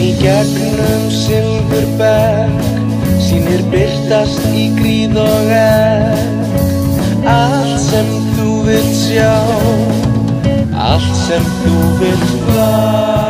í gegnum silfurbekk Sýnir byrtast í gríð og ekk Allt sem þú vilt sjá Allt sem þú vilt fá